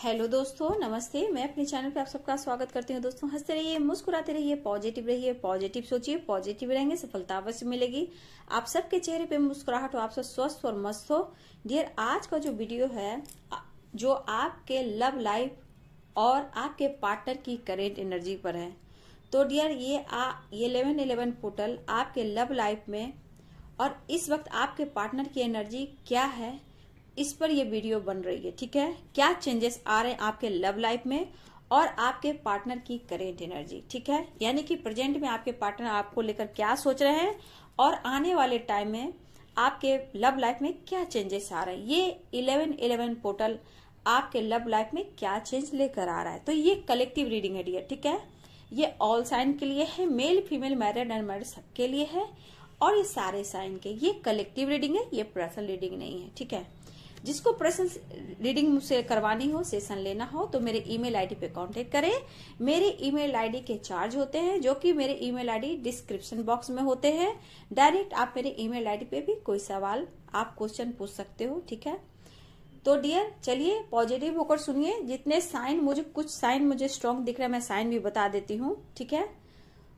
Hello दोस्तों, नमस्ते। मैं अपने चैनल पे आप सबका स्वागत करती हूँ। दोस्तों, हँसते रहिए, मुस्कुराते रहिए पॉजिटिव रहिए पॉजिटिव सोचिए पॉजिटिव रहेंगे, सफलता अवश्य मिलेगी। आप सबके चेहरे पे मुस्कुराहट हो, आप सब स्वस्थ और मस्त हो। डियर आज का जो वीडियो है जो आपके लव लाइफ और आपके पार्टनर की करेंट एनर्जी पर है। तो डियर ये ये इलेवन इलेवन पोर्टल आपके लव लाइफ में और इस वक्त आपके पार्टनर की एनर्जी क्या है? इस पर ये वीडियो बन रही है, ठीक है? क्या चेंजेस आ रहे हैं आपके लव लाइफ में? और आपके पार्टनर की करेंट एनर्जी ठीक है? यानी कि प्रेजेंट में आपके पार्टनर आपको लेकर क्या सोच रहे हैं? और आने वाले टाइम में आपके लव लाइफ में क्या चेंजेस आ रहे हैं? ये इलेवन इलेवन पोर्टल आपके लव लाइफ में क्या चेंज लेकर आ रहा है? तो ये कलेक्टिव रीडिंग है डियर ठीक है? ये ऑल साइन के लिए है मेल फीमेल मैरिड अनमैरिड सबके लिए है। और ये सारे साइन के, ये कलेक्टिव रीडिंग है, ये पर्सनल रीडिंग नहीं है, ठीक है? जिसको प्रश्न रीडिंग मुझसे करवानी हो सेशन लेना हो तो मेरे ईमेल आईडी पे कांटेक्ट करें। मेरे ईमेल आईडी के चार्ज होते हैं, जो कि मेरे ईमेल आईडी डिस्क्रिप्शन बॉक्स में होते हैं। डायरेक्ट आप मेरे ईमेल आईडी पे भी कोई सवाल, आप क्वेश्चन पूछ सकते हो, ठीक है? तो डियर चलिए पॉजिटिव होकर सुनिए। जितने साइन मुझे, कुछ साइन मुझे स्ट्रांग दिख रहा है, मैं साइन भी बता देती हूँ, ठीक है?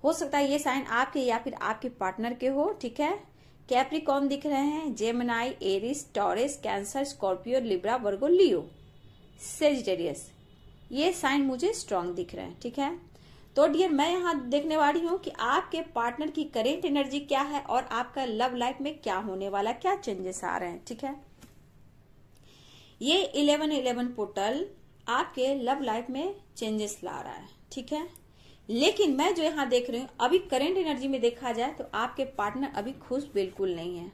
हो सकता है ये साइन आपके या फिर आपके पार्टनर के हो, ठीक है? कैप्रिकॉन दिख रहे हैं, Gemini, Aries, Taurus, Cancer, Scorpio, Libra, Virgo, Leo. Sagittarius. ये साइन मुझे स्ट्रांग दिख रहे हैं, ठीक है? तो डियर मैं यहाँ देखने वाली हूँ कि आपके पार्टनर की करेंट एनर्जी क्या है और आपका लव लाइफ में क्या होने वाला, क्या चेंजेस आ रहे हैं, ठीक है? ये इलेवन इलेवन पोर्टल आपके लव लाइफ में चेंजेस ला रहा है, ठीक है? लेकिन मैं जो यहाँ देख रही हूँ, अभी करंट एनर्जी में देखा जाए तो आपके पार्टनर अभी खुश बिल्कुल नहीं है।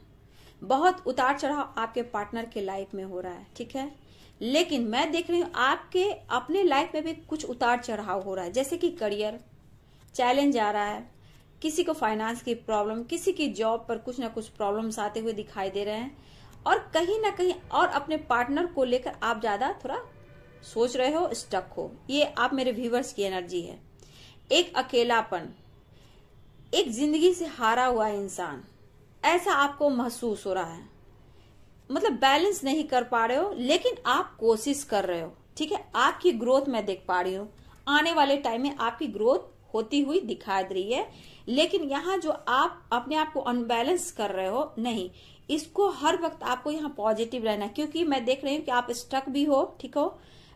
बहुत उतार चढ़ाव आपके पार्टनर के लाइफ में हो रहा है, ठीक है? लेकिन मैं देख रही हूँ, आपके अपने लाइफ में भी कुछ उतार चढ़ाव हो रहा है, जैसे कि करियर चैलेंज आ रहा है, किसी को फाइनेंस की प्रॉब्लम किसी की जॉब पर कुछ ना कुछ प्रॉब्लम्स आते हुए दिखाई दे रहे हैं, और कहीं ना कहीं और अपने पार्टनर को लेकर आप ज़्यादा थोड़ा सोच रहे हो स्टक हो। ये आप मेरे व्यूवर्स की एनर्जी है। एक अकेलापन, एक ज़िंदगी से हारा हुआ इंसान, ऐसा आपको महसूस हो रहा है। मतलब बैलेंस नहीं कर पा रहे हो, लेकिन आप कोशिश कर रहे हो, ठीक है? आपकी ग्रोथ मैं देख पा रही हूँ। आने वाले टाइम में आपकी ग्रोथ होती हुई दिखाई दे रही है, लेकिन यहाँ जो आप अपने आप को अनबैलेंस कर रहे हो, नहीं। इसको हर वक्त आपको यहाँ पॉजिटिव रहना है, क्योंकि मैं देख रही हूँ कि आप स्टक भी हो, ठीक हो?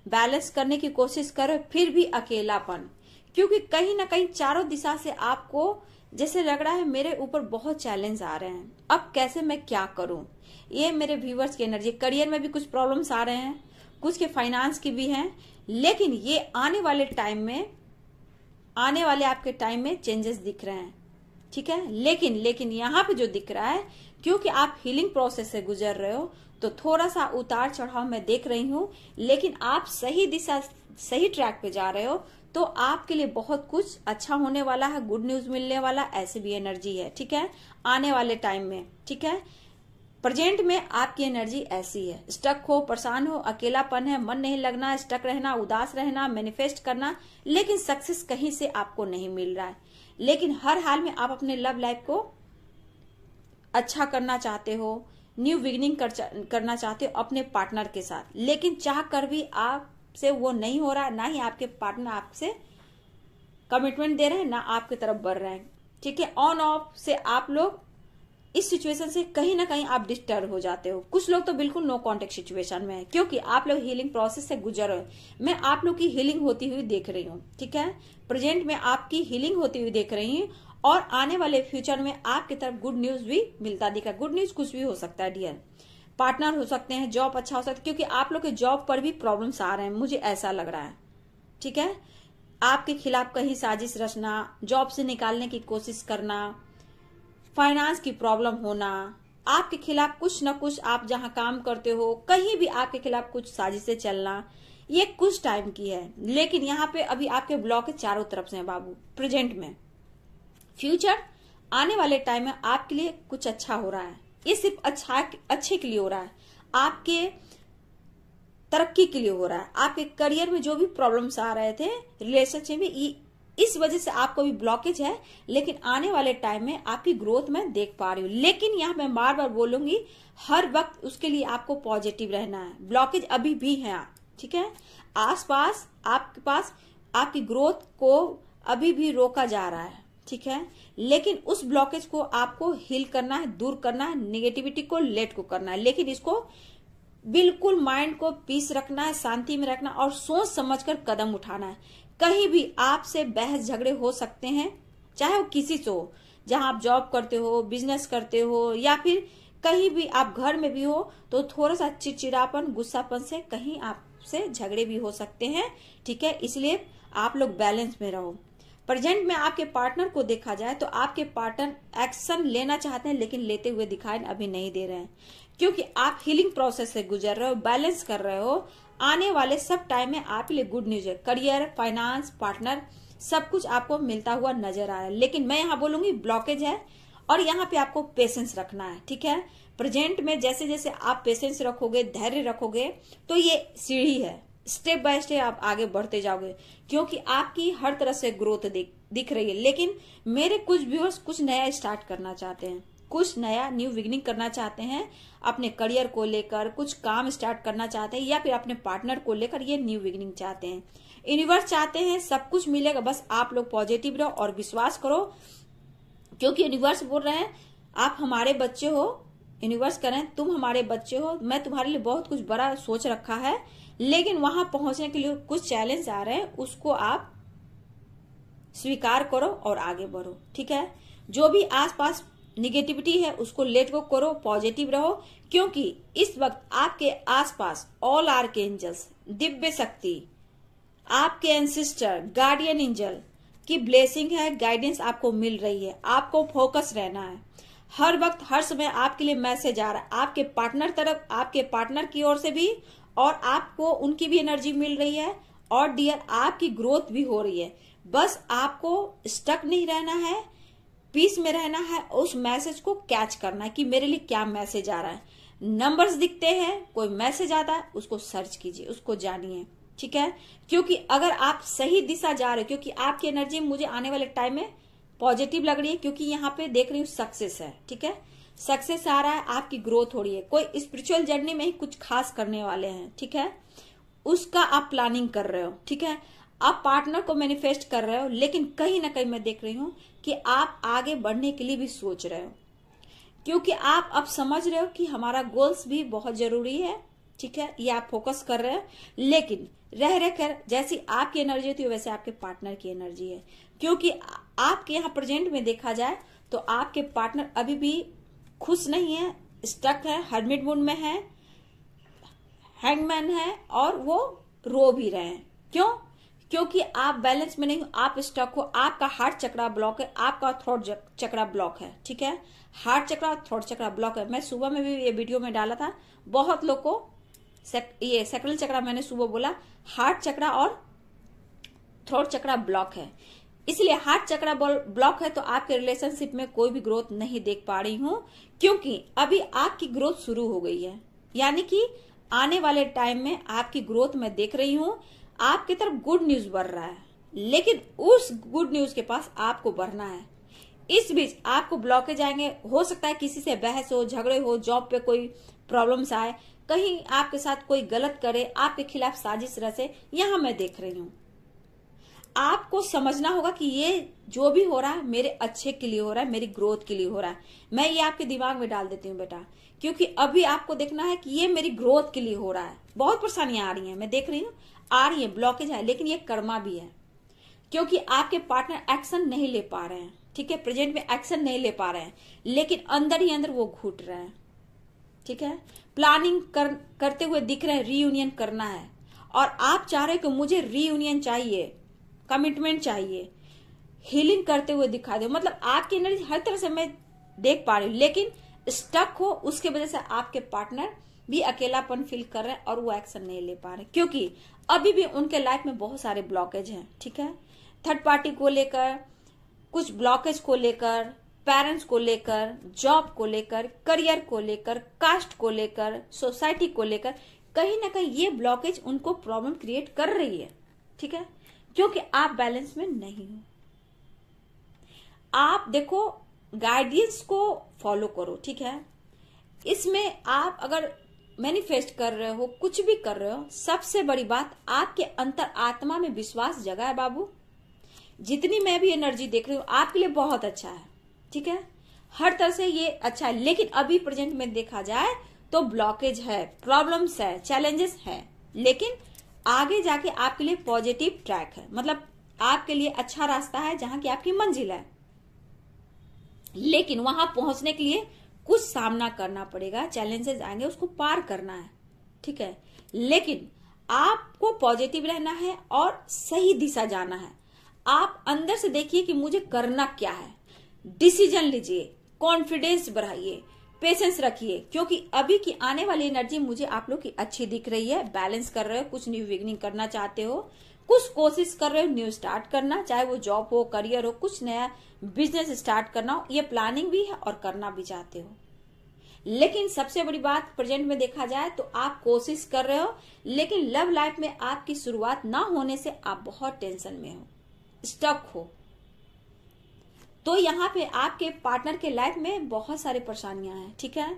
बैलेंस करने की कोशिश कर फिर भी अकेलापन। क्योंकि कहीं ना कहीं चारों दिशा से आपको जैसे लग रहा है मेरे ऊपर बहुत चैलेंज आ रहे हैं। अब कैसे मैं क्या करूँ? ये मेरे व्यूवर्स की एनर्जी करियर में भी कुछ प्रॉब्लम्स आ रहे हैं, कुछ के फाइनेंस की भी हैं, लेकिन ये आने वाले टाइम में, आने वाले आपके टाइम में चेंजेस दिख रहे हैं। ठीक है? लेकिन लेकिन यहाँ पे जो दिख रहा है, क्योंकि आप हीलिंग प्रोसेस से गुजर रहे हो तो थोड़ा सा उतार चढ़ाव मैं देख रही हूँ, लेकिन आप सही दिशा, सही ट्रैक पे जा रहे हो तो आपके लिए बहुत कुछ अच्छा होने वाला है गुड न्यूज़ मिलने वाला ऐसी भी एनर्जी है ठीक है? आने वाले टाइम में ठीक है? प्रेजेंट में आपकी एनर्जी ऐसी है। स्टक हो परेशान हो अकेलापन है मन नहीं लगना स्टक रहना उदास रहना मैनिफेस्ट करना लेकिन सक्सेस कहीं से आपको नहीं मिल रहा है। लेकिन हर हाल में आप अपने लव लाइफ को अच्छा करना चाहते हो न्यू बिगिनिंग कर, करना चाहते हो अपने पार्टनर के साथ। लेकिन चाह कर भी आप से वो नहीं हो रहा, ना ही आपके पार्टनर आपसे कमिटमेंट दे रहे हैं, ना आपकी तरफ़ बढ़ रहे हैं। ठीक है ऑन ऑफ़ से आप लोग इस सिचुएशन से कहीं ना कहीं आप डिस्टर्ब हो जाते हो। कुछ लोग तो बिल्कुल नो कॉन्टेक्ट सिचुएशन में है, क्योंकि आप लोग हीलिंग प्रोसेस से गुजर रहे मैं आप लोग की हीलिंग होती हुई देख रही हूँ, ठीक है? प्रेजेंट में आपकी हीलिंग होती हुई देख रही हूँ, और आने वाले फ्यूचर में आपकी तरफ़ गुड न्यूज़ भी मिलता दिखा। गुड न्यूज़ कुछ भी हो सकता है डियर पार्टनर हो सकते हैं, जॉब अच्छा हो सकता है, क्योंकि आप लोग के जॉब पर भी प्रॉब्लम्स आ रहे हैं, मुझे ऐसा लग रहा है। ठीक है? आपके खिलाफ कहीं साजिश रचना, जॉब से निकालने की कोशिश करना फाइनेंस की प्रॉब्लम होना, आपके खिलाफ कुछ न कुछ आप जहाँ काम करते हो, कहीं भी आपके खिलाफ कुछ साजिशें चलना, ये कुछ टाइम की है। लेकिन यहाँ पे अभी आपके ब्लॉक चारों तरफ़ से हैं बाबू प्रेजेंट में। फ्यूचर आने वाले टाइम में आपके लिए कुछ अच्छा हो रहा है। ये सिर्फ़ अच्छा अच्छे के लिए हो रहा है। आपके तरक्की के लिए हो रहा है। आपके करियर में जो भी प्रॉब्लम्स आ रहे थे रिलेशनशिप में इस वजह से आपको भी ब्लॉकेज है, लेकिन आने वाले टाइम में आपकी ग्रोथ मैं देख पा रही हूँ। लेकिन यहाँ मैं बार बार बोलूँगी, हर वक्त उसके लिए आपको पॉजिटिव रहना है। ब्लॉकेज अभी भी है, ठीक है? आसपास आपके पास, आपकी ग्रोथ को अभी भी रोका जा रहा है। ठीक है? लेकिन उस ब्लॉकेज को आपको हील करना है, दूर करना है निगेटिविटी को लेट को करना है। लेकिन इसको बिल्कुल माइंड को पीस रखना है, शांति में रखना और सोच समझकर कदम उठाना है। कहीं भी आपसे बहस झगड़े हो सकते हैं, चाहे वो किसी से हो, जहाँ आप जॉब करते हो बिज़नेस करते हो, या फिर कहीं भी आप घर में भी हो तो थोड़ा सा चिड़चिड़ापन, गुस्सापन से कहीं आपसे झगड़े भी हो सकते हैं, ठीक है? इसलिए आप लोग बैलेंस में रहो। प्रेजेंट में आपके पार्टनर को देखा जाए तो आपके पार्टनर एक्शन लेना चाहते हैं, लेकिन लेते हुए दिखाई अभी नहीं दे रहे हैं। क्योंकि आप हीलिंग प्रोसेस से गुजर रहे हो बैलेंस कर रहे हो, आने वाले सब टाइम में आपके लिए गुड न्यूज़ है। करियर फाइनेंस पार्टनर सब कुछ आपको मिलता हुआ नज़र आ रहा है। लेकिन मैं यहाँ बोलूँगी ब्लॉकेज है और यहाँ पे आपको पेशेंस रखना है, ठीक है? प्रेजेंट में जैसे जैसे आप पेशेंस रखोगे, धैर्य रखोगे तो ये सीढ़ी है। स्टेप बाय स्टेप आप आगे बढ़ते जाओगे, क्योंकि आपकी हर तरह से ग्रोथ दिख दिख रही है। लेकिन मेरे कुछ व्यूअर्स कुछ नया स्टार्ट करना चाहते हैं, कुछ नया न्यू बिगनिंग करना चाहते हैं, अपने करियर को लेकर कुछ काम स्टार्ट करना चाहते हैं, या फिर अपने पार्टनर को लेकर ये न्यू बिगनिंग चाहते हैं। यूनिवर्स चाहते हैं सब कुछ मिलेगा, बस आप लोग पॉजिटिव रहो और विश्वास करो, क्योंकि यूनिवर्स बोल रहे हैं, आप हमारे बच्चे हो यूनिवर्स करें तुम हमारे बच्चे हो, मैं तुम्हारे लिए बहुत कुछ बड़ा सोच रखा है लेकिन वहाँ पहुँचने के लिए कुछ चैलेंज आ रहे हैं, उसको आप स्वीकार करो और आगे बढ़ो, ठीक है? जो भी आसपास निगेटिविटी है, उसको लेट गो करो पॉजिटिव रहो, क्योंकि इस वक्त आपके आसपास ऑल आर के एंजल्स दिव्य शक्ति, आपके एंसिस्टर गार्डियन एंजल की ब्लेसिंग है गाइडेंस आपको मिल रही है, आपको फोकस रहना है। हर वक्त, हर समय आपके लिए मैसेज आ रहा है, आपके पार्टनर तरफ़, आपके पार्टनर की ओर से भी और आपको उनकी भी एनर्जी मिल रही है और डियर आपकी ग्रोथ भी हो रही है। बस आपको स्टक नहीं रहना है पीस में रहना है, उस मैसेज को कैच करना है कि मेरे लिए क्या मैसेज आ रहा है। नंबर्स दिखते हैं, कोई मैसेज आता है, उसको सर्च कीजिए, उसको जानिए, ठीक है? क्योंकि अगर आप सही दिशा जा रहे हो, क्योंकि आपकी एनर्जी मुझे आने वाले टाइम में पॉजिटिव लग रही है, क्योंकि यहाँ पे देख रही हूँ सक्सेस है, ठीक है? सक्सेस आ रहा है, आपकी ग्रोथ हो रही है। कोई स्पिरिचुअल जर्नी में ही कुछ खास करने वाले हैं, ठीक है? उसका आप प्लानिंग कर रहे हो, ठीक है? आप पार्टनर को मैनिफेस्ट कर रहे हो, लेकिन कहीं ना कहीं मैं देख रही हूँ कि आप आगे बढ़ने के लिए भी सोच रहे हो। क्योंकि आप अब समझ रहे हो कि हमारा गोल्स भी बहुत ज़रूरी है, ठीक है? ये आप फोकस कर रहे हैं। लेकिन रह रह कर जैसी आपकी एनर्जी होती है, वैसे आपके पार्टनर की एनर्जी है। क्योंकि आपके यहाँ प्रेजेंट में देखा जाए तो आपके पार्टनर अभी भी खुश नहीं है स्टक है हर्मिट मूड में है हैंगमैन है और वो रो भी रहे हैं। क्यों? क्योंकि आप बैलेंस में नहीं आप स्टक हो आपका हार्ट चक्रा ब्लॉक है आपका थ्रोट चक्रा ब्लॉक है ठीक है? Heart chakra throat chakra block है। मैं सुबह में भी ये वीडियो में डाला था बहुत लोग को सेक, ये सेक्रल चक्रा मैंने सुबह बोला हार्ट चक्रा और थ्रोट चक्रा ब्लॉक है। इसलिए हार्ट चक्रा ब्लॉक है तो आपके रिलेशनशिप में कोई भी ग्रोथ नहीं देख पा रही हूँ, क्योंकि अभी आपकी ग्रोथ शुरू हो गई है। यानी कि आने वाले टाइम में आपकी ग्रोथ मैं देख रही हूँ, आपकी तरफ़ गुड न्यूज़ बढ़ रहा है, लेकिन उस गुड न्यूज़ के पास आपको बढ़ना है। इस बीच आपको ब्लॉकेज आएँगे, हो सकता है किसी से बहस हो, झगड़े हो जॉब पे कोई प्रॉब्लम्स आए, कहीं आपके साथ कोई गलत करे, आपके खिलाफ साजिश रचे, यहाँ मैं देख रही हूँ। आपको समझना होगा कि ये जो भी हो रहा है मेरे अच्छे के लिए हो रहा है मेरी ग्रोथ के लिए हो रहा है। मैं ये आपके दिमाग में डाल देती हूँ बेटा क्योंकि अभी आपको देखना है कि ये मेरी ग्रोथ के लिए हो रहा है। बहुत परेशानियाँ आ रही हैं मैं देख रही हूँ आ रही है ब्लॉकेज है लेकिन ये कर्मा भी है। क्योंकि आपके पार्टनर एक्शन नहीं ले पा रहे हैं ठीक है? प्रेजेंट में एक्शन नहीं ले पा रहे हैं लेकिन अंदर ही अंदर वो घुट रहे हैं ठीक है? प्लानिंग कर, करते हुए दिख रहे हैं रीयूनियन करना है। और आप चाह रहे हो कि मुझे रीयूनियन चाहिए। कमिटमेंट चाहिए। हीलिंग करते हुए दिखा दो। मतलब आपकी एनर्जी हर तरह से मैं देख पा रही हूँ, लेकिन स्टक हो, उसके वजह से आपके पार्टनर भी अकेलापन फील कर रहे हैं और वो एक्शन नहीं ले पा रहे क्योंकि अभी भी उनके लाइफ में बहुत सारे ब्लॉकेज हैं, ठीक है? थर्ड पार्टी को लेकर, कुछ ब्लॉकेज को लेकर पेरेंट्स को लेकर जॉब को लेकर करियर को लेकर कास्ट को लेकर सोसाइटी को लेकर, कहीं ना कहीं ये ब्लॉकेज उनको प्रॉब्लम क्रिएट कर रही है, ठीक है? क्योंकि आप बैलेंस में नहीं हो। आप देखो गाइडेंस को फॉलो करो, ठीक है? इसमें आप अगर मैनिफेस्ट कर रहे हो, कुछ भी कर रहे हो, सबसे बड़ी बात, आपके अंतर आत्मा में विश्वास जगा है बाबू। जितनी मैं भी एनर्जी देख रही हूँ, आपके लिए बहुत अच्छा है, ठीक है? हर तरह से ये अच्छा है, लेकिन अभी प्रेजेंट में देखा जाए तो ब्लॉकेज है प्रॉब्लम्स है चैलेंजेस है, लेकिन आगे जाके आपके लिए पॉजिटिव ट्रैक है। मतलब आपके लिए अच्छा रास्ता है जहाँ की आपकी मंजिल है। लेकिन वहाँ पहुँचने के लिए कुछ सामना करना पड़ेगा चैलेंजेस आएँगे, उसको पार करना है। ठीक है? लेकिन आपको पॉजिटिव रहना है और सही दिशा जाना है। आप अंदर से देखिए कि मुझे करना क्या है। डिसीज़न लीजिए कॉन्फिडेंस बढ़ाइए। पेशेंस रखिए, क्योंकि अभी की आने वाली एनर्जी मुझे आप लोग की अच्छी दिख रही है बैलेंस कर रहे हो, कुछ न्यू बिगनिंग करना चाहते हो, कुछ कोशिश कर रहे हो न्यू स्टार्ट करना, चाहे वो जॉब हो करियर हो, कुछ नया बिज़नेस स्टार्ट करना हो, ये प्लानिंग भी है और करना भी चाहते हो। लेकिन सबसे बड़ी बात प्रेजेंट में देखा जाए तो आप कोशिश कर रहे हो, लेकिन लव लाइफ में आपकी शुरुआत ना होने से आप बहुत टेंशन में हो स्टक हो। तो यहाँ पे आपके पार्टनर के लाइफ में बहुत सारी परेशानियाँ हैं, ठीक है?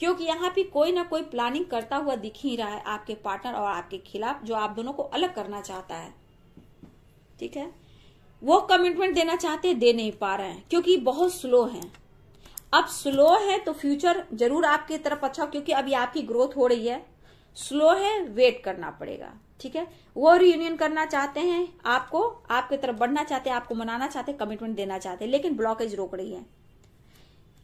क्योंकि यहाँ पे कोई ना कोई प्लानिंग करता हुआ दिख ही रहा है आपके पार्टनर और आपके खिलाफ, जो आप दोनों को अलग करना चाहता है, ठीक है? वो कमिटमेंट देना चाहते हैं, दे नहीं पा रहे हैं, क्योंकि बहुत स्लो है। अब स्लो है तो फ्यूचर ज़रूर आपकी तरफ़ अच्छा क्योंकि अभी आपकी ग्रोथ हो रही है। स्लो है वेट करना पड़ेगा। ठीक है? वो रियूनियन करना चाहते हैं, आपको, आपकी तरफ़ बढ़ना चाहते हैं, आपको मनाना चाहते हैं कमिटमेंट देना चाहते हैं, लेकिन ब्लॉकेज रोक रही है।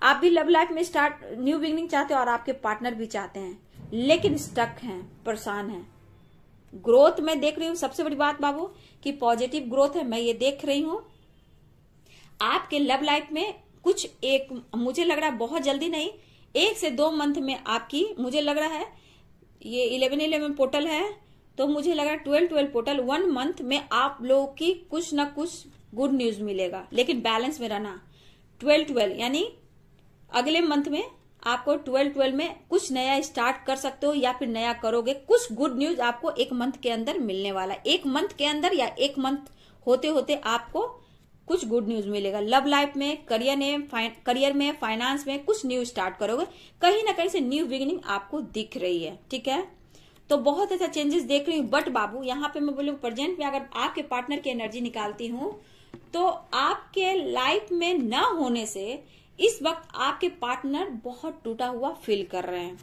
आप भी लव लाइफ में स्टार्ट न्यू बिगनिंग चाहते हैं और आपके पार्टनर भी चाहते हैं, लेकिन स्टक हैं, परेशान हैं। ग्रोथ में देख रही हूँ, सबसे बड़ी बात बाबू, कि पॉजिटिव ग्रोथ है, मैं ये देख रही हूँ। आपके लव लाइफ में कुछ एक, मुझे लग रहा है बहुत जल्दी नहीं, एक से दो मंथ में आपकी, मुझे लग रहा है, ये इलेवन इलेवन पोर्टल है तो मुझे लग रहा है twelve twelve portal one month में आप लोगों की कुछ ना कुछ गुड न्यूज़ मिलेगा। लेकिन बैलेंस में रहना ट्वेल्व ट्वेल्व यानी अगले मंथ में आपको ट्वेल्व ट्वेल्व में कुछ नया स्टार्ट कर सकते हो या फिर नया करोगे, कुछ गुड न्यूज़ आपको एक मंथ के अंदर मिलने वाला एक मंथ के अंदर या एक मंथ होते होते आपको कुछ गुड न्यूज़ मिलेगा। लव लाइफ में करियर में करियर में फाइनेंस में कुछ न्यू स्टार्ट करोगे। कहीं ना कहीं से न्यू बिगिनिंग आपको दिख रही है, ठीक है? तो बहुत अच्छा चेंजेस देख रही हूँ बट बाबू, यहाँ पे मैं बोलू प्रेजेंट में अगर आपके पार्टनर की एनर्जी निकालती हूँ तो आपके लाइफ में न होने से इस वक्त आपके पार्टनर बहुत टूटा हुआ फील कर रहे हैं।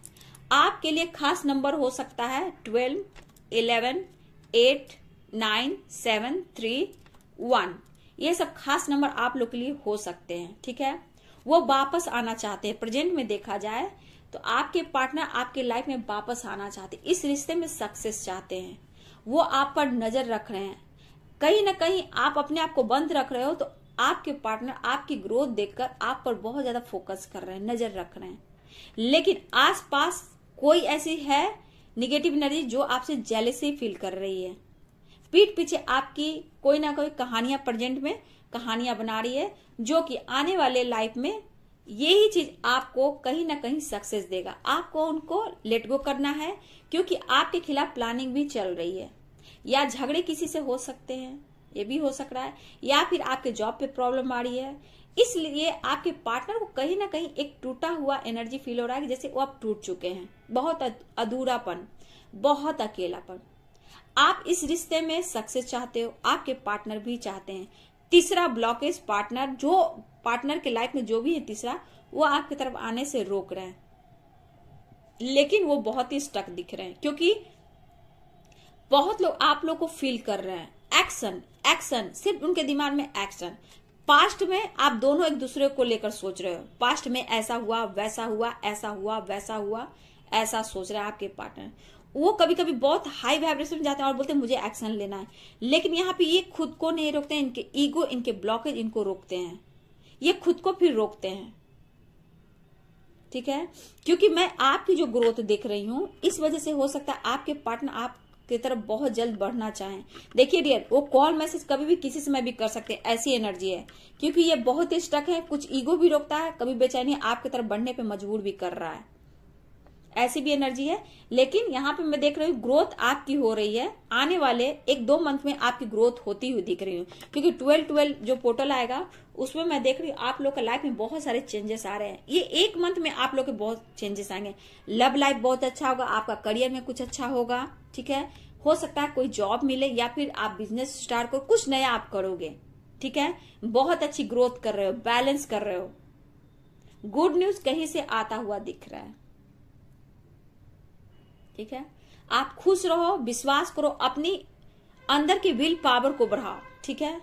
आपके लिए खास नंबर हो सकता है twelve eleven eight nine seven three one ये सब खास नंबर आप लोग के लिए हो सकते हैं, ठीक है? वो वापस आना चाहते हैं। प्रेजेंट में देखा जाए तो आपके पार्टनर आपके लाइफ में वापस आना चाहते, इस रिश्ते में सक्सेस चाहते हैं। वो आप पर नज़र रख रहे हैं। कहीं ना कहीं आप अपने आप को बंद रख रहे हो तो आपके पार्टनर आपकी ग्रोथ देखकर आप पर बहुत ज़्यादा फोकस कर रहे हैं, नज़र रख रहे हैं। लेकिन आसपास कोई ऐसी है निगेटिव एनर्जी जो आपसे जेलेसी फील कर रही है। पीठ पीछे आपकी कोई ना कोई कहानियाँ प्रेजेंट में, कहानियाँ बना रही है, जो कि आने वाले लाइफ में यही चीज़ आपको कहीं ना कहीं सक्सेस देगा। आपको उनको लेट गो करना है, क्योंकि आपके खिलाफ प्लानिंग भी चल रही है। या झगड़े किसी से हो सकते हैं, ये भी हो सक रहा है। या फिर आपके जॉब पे प्रॉब्लम आ रही है। इसलिए आपके पार्टनर को कहीं ना कहीं एक टूटा हुआ एनर्जी फील हो रहा है जैसे वो आप टूट चुके हैं। बहुत अधूरापन, बहुत अकेलापन। आप इस रिश्ते में सक्सेस चाहते हो, आपके पार्टनर भी चाहते हैं। तीसरा ब्लॉकेज पार्टनर, जो पार्टनर के लाइफ में जो भी है तीसरा, वो आपकी तरफ़ आने से रोक रहे हैं। लेकिन वो बहुत ही स्टक दिख रहे हैं, क्योंकि बहुत लोग आप लोग को फील कर रहे हैं। एक्शन एक्शन सिर्फ़ उनके दिमाग में एक्शन पास्ट में आप दोनों एक दूसरे को लेकर सोच रहे हो। पास्ट में ऐसा हुआ, वैसा हुआ, ऐसा हुआ, वैसा हुआ, ऐसा सोच रहे हैं आपके पार्टनर वो कभी कभी बहुत हाई वाइब्रेशन में जाते हैं और बोलते हैं, मुझे एक्शन लेना है। लेकिन यहाँ पे ये खुद को नहीं रोकते हैं, इनके ईगो इनके ब्लॉकेज इनको रोकते हैं। ये खुद को फिर रोकते हैं। ठीक है? क्योंकि मैं आपकी जो ग्रोथ देख रही हूँ, इस वजह से हो सकता है आपके पार्टनर आप की तरफ़ बहुत जल्द बढ़ना चाहें। देखिए डियर वो कॉल मैसेज कभी भी किसी समय भी कर सकते हैं, ऐसी एनर्जी है। क्योंकि ये बहुत ही स्टक है, कुछ ईगो भी रोकता है, कभी बेचैनी आपकी तरफ़ बढ़ने पे मजबूर भी कर रहा है। ऐसी भी एनर्जी है। लेकिन यहाँ पे मैं देख रही हूँ ग्रोथ आपकी हो रही है। आने वाले एक दो मंथ में आपकी ग्रोथ होती हुई दिख रही हूँ। क्योंकि ट्वेल्व ट्वेल्व जो पोर्टल आएगा, उसमें मैं देख रही हूँ, आप लोग का लाइफ में बहुत सारे चेंजेस आ रहे हैं। ये एक मंथ में आप लोग के बहुत चेंजेस आएँगे। लव लाइफ बहुत अच्छा होगा, आपका करियर में कुछ अच्छा होगा, ठीक है? हो सकता है कोई जॉब मिले या फिर आप बिज़नेस स्टार्ट करो, कुछ नया आप करोगे, ठीक है? बहुत अच्छी ग्रोथ कर रहे हो बैलेंस कर रहे हो। गुड न्यूज़ कहीं से आता हुआ दिख रहा है। ठीक है? आप खुश रहो, विश्वास करो, अपनी अंदर की विल पावर को बढ़ाओ, ठीक है?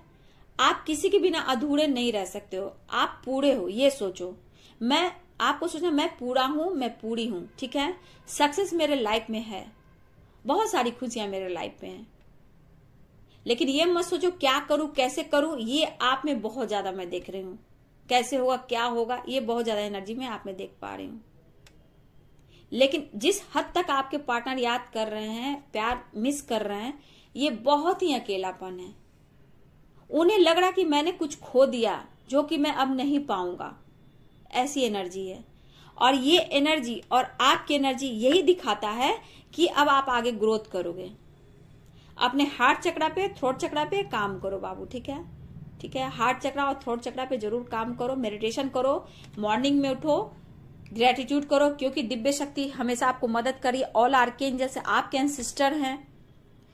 आप किसी के बिना अधूरे नहीं रह सकते हो। आप पूरे हो, ये सोचो। मैं, आपको सोचना, मैं पूरा हूँ, मैं पूरी हूँ, ठीक है? सक्सेस मेरे लाइफ में है। बहुत सारी खुशियाँ मेरे लाइफ में है। लेकिन ये मत सोचो, क्या करूँ, कैसे करूँ, ये आप में बहुत ज़्यादा मैं देख रही हूँ। कैसे होगा, क्या होगा, ये बहुत ज़्यादा एनर्जी में आप में देख पा रही हूँ। लेकिन जिस हद तक आपके पार्टनर याद कर रहे हैं, प्यार मिस कर रहे हैं, ये बहुत ही अकेलापन है। उन्हें लग रहा कि मैंने कुछ खो दिया जो कि मैं अब नहीं पाऊँगा। ऐसी एनर्जी है। और ये एनर्जी और आपकी एनर्जी यही दिखाता है कि अब आप आगे ग्रोथ करोगे। अपने हार्ट चक्रा पे थ्रोट चक्रा पे काम करो बाबू, ठीक है? ठीक है? हार्ट चक्रा और थ्रोट चक्रा पे ज़रूर काम करो मेडिटेशन करो मॉर्निंग में उठो ग्रेटिट्यूड करो, क्योंकि दिव्य शक्ति हमेशा आपको मदद करी। ऑल आर्केन जैसे आपके सिस्टर हैं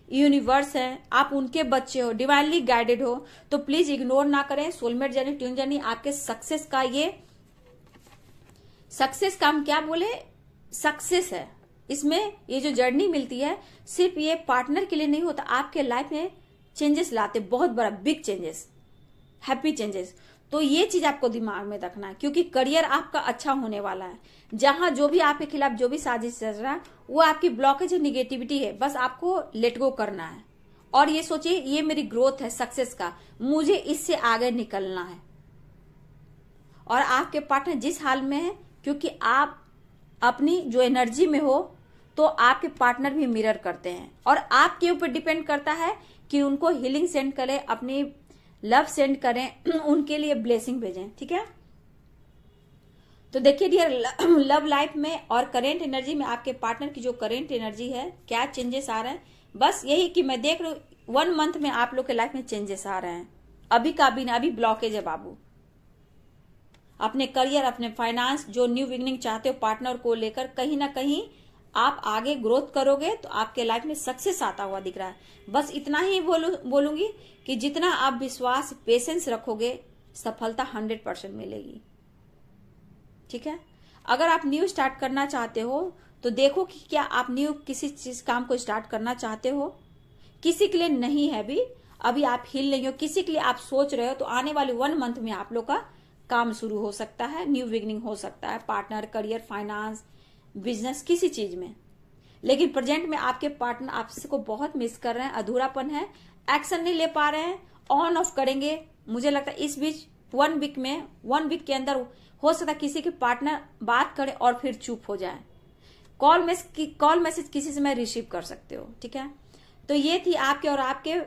यूनिवर्स है, आप उनके बच्चे हो डिवाइनली गाइडेड हो तो प्लीज़ इग्नोर ना करें। सोलमेट जर्नी ट्यून जर्नी आपके सक्सेस का ये सक्सेस का हम क्या बोले? सक्सेस है। इसमें ये जो जर्नी मिलती है, सिर्फ़ ये पार्टनर के लिए नहीं होता, आपके लाइफ में चेंजेस लाते, बहुत बड़ा बिग चेंजेस हैप्पी चेंजेस तो ये चीज़ आपको दिमाग में रखना है, क्योंकि करियर आपका अच्छा होने वाला है। जहाँ जो भी आपके खिलाफ जो भी साजिश चल रहा है, वो आपकी ब्लॉकेज है निगेटिविटी है, बस आपको लेट गो करना है। और ये सोचिए, ये मेरी ग्रोथ है सक्सेस का। मुझे इससे आगे निकलना है। और आपके पार्टनर जिस हाल में है, क्योंकि आप अपनी जो एनर्जी में हो तो आपके पार्टनर भी मिरर करते हैं। और आपके ऊपर डिपेंड करता है कि उनको हीलिंग सेंड करे, अपनी लव सेंड करें, उनके लिए ब्लेसिंग भेजें, ठीक है? तो देखिए डियर लव लाइफ में और करेंट एनर्जी में आपके पार्टनर की जो करेंट एनर्जी है, क्या चेंजेस आ रहे हैं? बस यही कि मैं देख रही हूँ वन मंथ में आप लोग के लाइफ में चेंजेस आ रहे हैं। अभी का अभी ना, अभी ब्लॉकेज है बाबू। अपने करियर अपने फाइनेंस जो न्यू बिगनिंग चाहते हो पार्टनर को लेकर कहीं ना कहीं आप आगे ग्रोथ करोगे तो आपके लाइफ में सक्सेस आता हुआ दिख रहा है। बस इतना ही बोलू, बोलूँगी कि जितना आप विश्वास पेशेंस रखोगे, सफलता हंड्रेड परसेंट मिलेगी। ठीक है? अगर आप न्यू स्टार्ट करना चाहते हो तो देखो कि क्या आप न्यू किसी चीज़, काम को स्टार्ट करना चाहते हो। किसी के लिए नहीं है अभी। अभी आप हिल नहीं हो। किसी के लिए आप सोच रहे हो तो आने वाले वन मंथ में आप लोग का काम शुरू हो सकता है न्यू बिगनिंग हो सकता है पार्टनर करियर फाइनेंस बिज़नेस किसी चीज़ में। लेकिन प्रेजेंट में आपके पार्टनर आपको बहुत मिस कर रहे हैं, अधूरापन है, एक्शन नहीं ले पा रहे हैं ऑन ऑफ़ करेंगे। मुझे लगता है इस बीच वन वीक में वन वीक के अंदर हो सकता है किसी के पार्टनर बात करे और फिर चुप हो जाए। कॉल मैसेज कॉल मैसेज किसी से मैं रिसीव कर सकते हो, ठीक है? तो ये थी आपके और आपके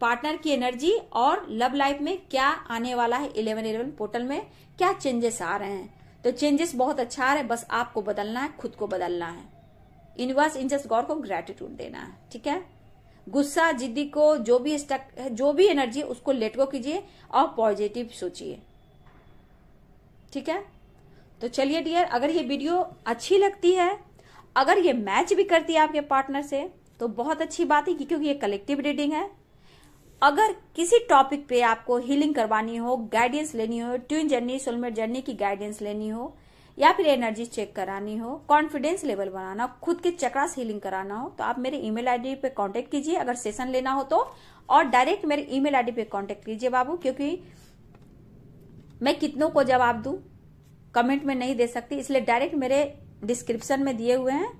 पार्टनर की एनर्जी और लव लाइफ में क्या आने वाला है इलेवन इलेवन पोर्टल में, क्या चेंजेस आ रहे हैं। तो चेंजेस बहुत अच्छा आ रहा है, बस आपको बदलना है, खुद को बदलना है। यूनिवर्स इंजस्ट गॉड को ग्रेटिट्यूड देना है, ठीक है? गुस्सा, जिद्दी को जो भी स्टक जो भी एनर्जी है, उसको लेट गो कीजिए और पॉजिटिव सोचिए। ठीक है? तो चलिए डियर अगर ये वीडियो अच्छी लगती है, अगर ये मैच भी करती है आपके पार्टनर से तो बहुत अच्छी बात है क्योंकि ये कलेक्टिव रीडिंग है अगर किसी टॉपिक पे आपको हीलिंग करवानी हो गाइडेंस लेनी हो ट्यून जर्नी सोलमेट जर्नी की गाइडेंस लेनी हो, या फिर एनर्जी चेक करानी हो कॉन्फिडेंस लेवल बनाना, खुद के चक्रास हीलिंग कराना हो तो आप मेरे ईमेल आईडी पे कांटेक्ट कीजिए। अगर सेशन लेना हो तो और डायरेक्ट मेरे ईमेल आईडी पे कांटेक्ट कीजिए बाबू, क्योंकि मैं कितनों को जवाब दू? कमेंट में नहीं दे सकती, इसलिए डायरेक्ट मेरे डिस्क्रिप्शन में दिए हुए हैं।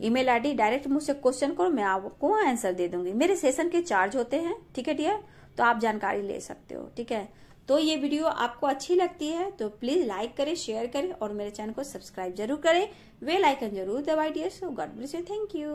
ईमेल आईडी डायरेक्ट मुझसे क्वेश्चन करो, मैं आपको आंसर दे दूँगी। मेरे सेशन के चार्ज होते हैं, ठीक है डियर? तो आप जानकारी ले सकते हो, ठीक है? तो ये वीडियो आपको अच्छी लगती है तो प्लीज़ लाइक करें, शेयर करें और मेरे चैनल को सब्सक्राइब ज़रूर करें। वे लाइकन ज़रूर दबाई dear, so God bless you, thank you.